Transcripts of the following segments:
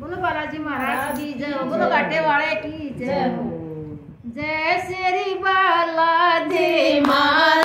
बोलो बालाजी महाराज की जय। हो बोलो घाटे वाले की जय। हो जय श्री बालाजी महाराज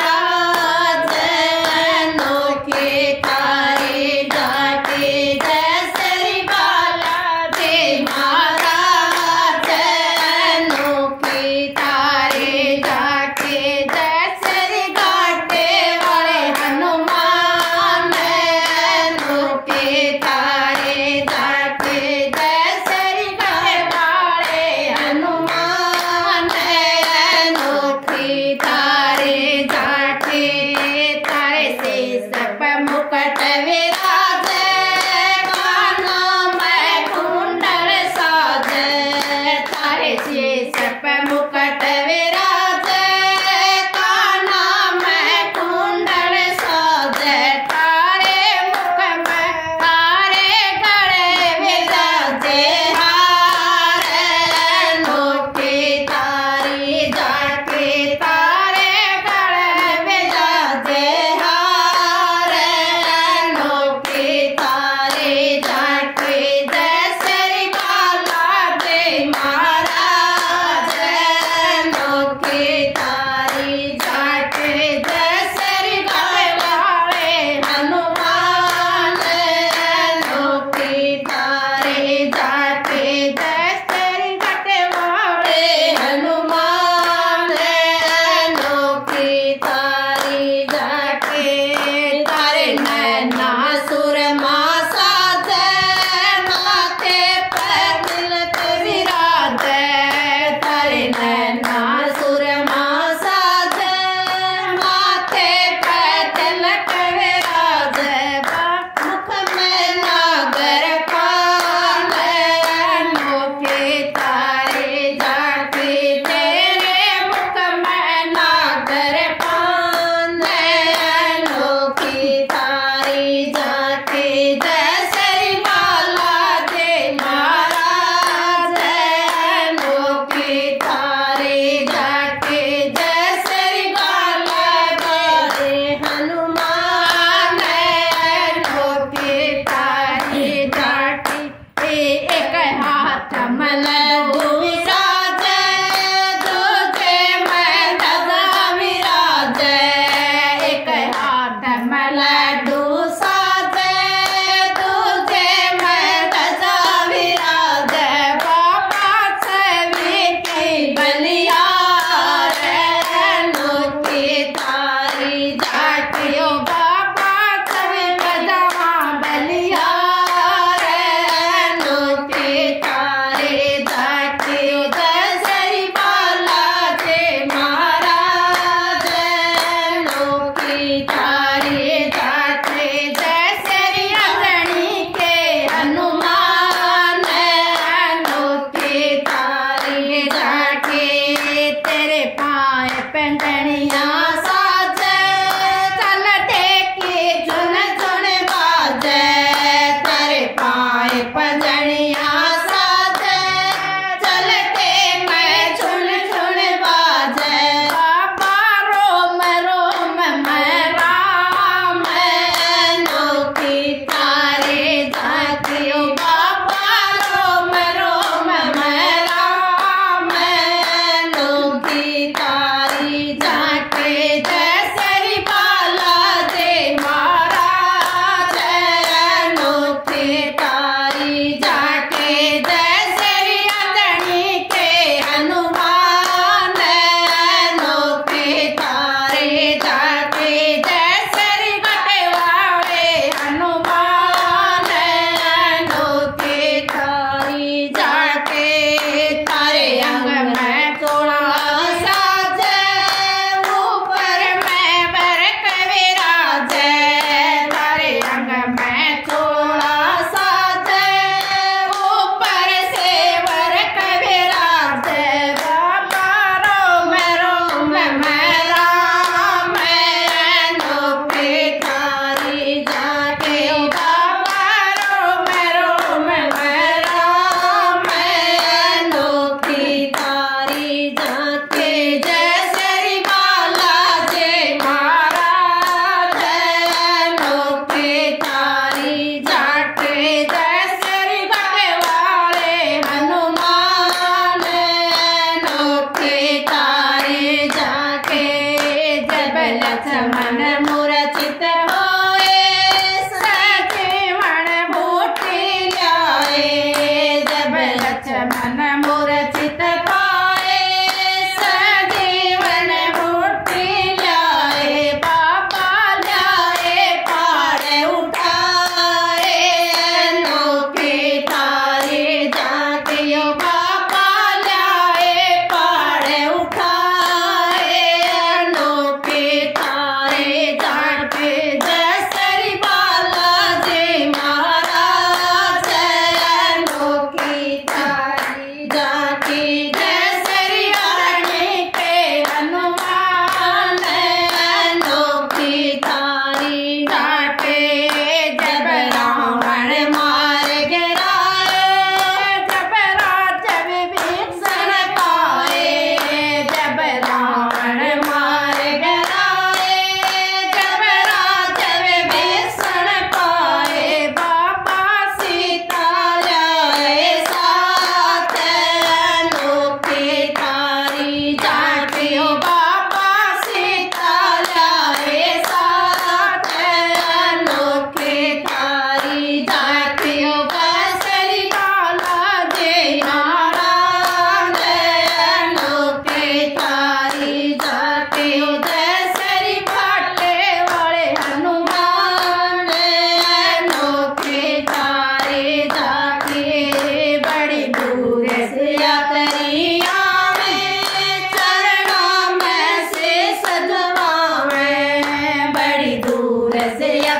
your body. Yeah.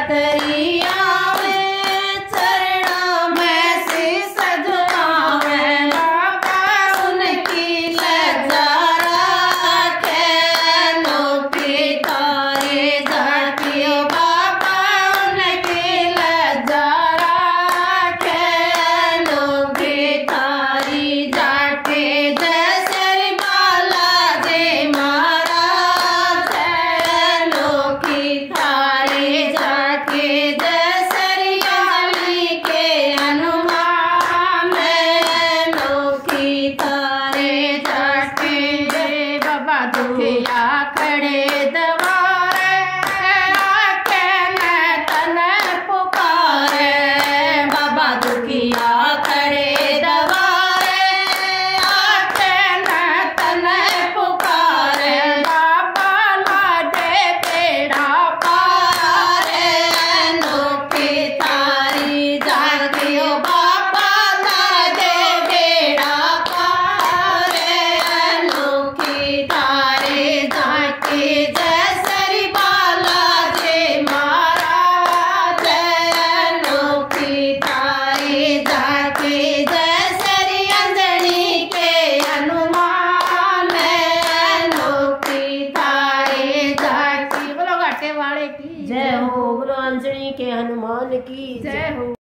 Catarina.